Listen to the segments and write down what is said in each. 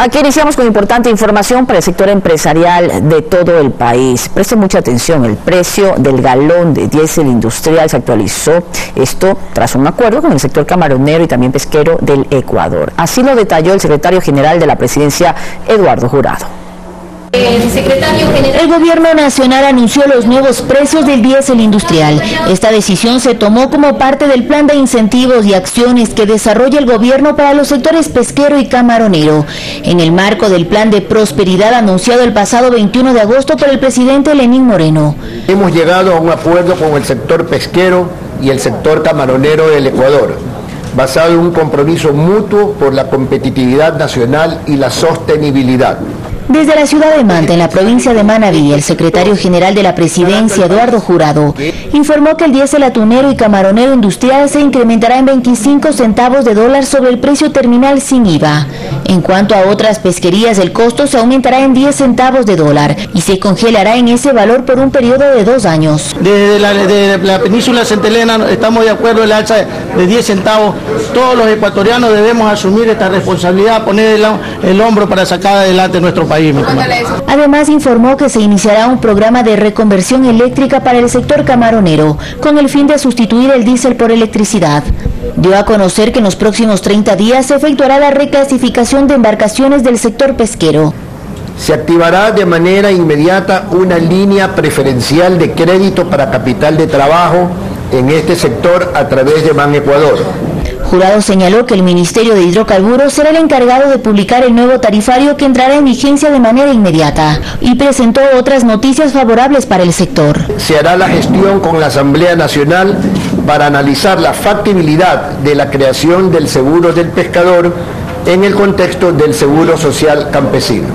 Aquí iniciamos con importante información para el sector empresarial de todo el país. Preste mucha atención, el precio del galón de diésel industrial se actualizó, esto tras un acuerdo con el sector camaronero y también pesquero del Ecuador. Así lo detalló el secretario general de la presidencia, Eduardo Jurado. El secretario general. El gobierno nacional anunció los nuevos precios del diésel industrial. Esta decisión se tomó como parte del plan de incentivos y acciones que desarrolla el gobierno para los sectores pesquero y camaronero. En el marco del plan de prosperidad anunciado el pasado 21 de agosto por el presidente Lenín Moreno. Hemos llegado a un acuerdo con el sector pesquero y el sector camaronero del Ecuador basado en un compromiso mutuo por la competitividad nacional y la sostenibilidad. Desde la ciudad de Manta, en la provincia de Manabí, el secretario general de la presidencia, Eduardo Jurado, informó que el diésel atunero y camaronero industrial se incrementará en 25 centavos de dólar sobre el precio terminal sin IVA. En cuanto a otras pesquerías, el costo se aumentará en 10 centavos de dólar y se congelará en ese valor por un periodo de dos años. Desde la, península Centelena estamos de acuerdo en la alza de 10 centavos. Todos los ecuatorianos debemos asumir esta responsabilidad, poner el hombro para sacar adelante nuestro país. Además informó que se iniciará un programa de reconversión eléctrica para el sector camaronero, con el fin de sustituir el diésel por electricidad. Dio a conocer que en los próximos 30 días se efectuará la reclasificación de embarcaciones del sector pesquero. Se activará de manera inmediata una línea preferencial de crédito para capital de trabajo en este sector a través de Ban Ecuador Jurado señaló que el Ministerio de Hidrocarburos será el encargado de publicar el nuevo tarifario que entrará en vigencia de manera inmediata y presentó otras noticias favorables para el sector. Se hará la gestión con la Asamblea Nacional para analizar la factibilidad de la creación del seguro del pescador en el contexto del seguro social campesino.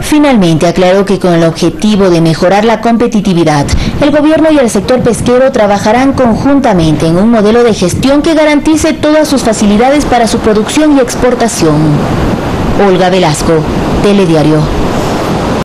Finalmente aclaró que con el objetivo de mejorar la competitividad, el gobierno y el sector pesquero trabajarán conjuntamente en un modelo de gestión que garantice todas sus facilidades para su producción y exportación. Olga Velasco, Telediario.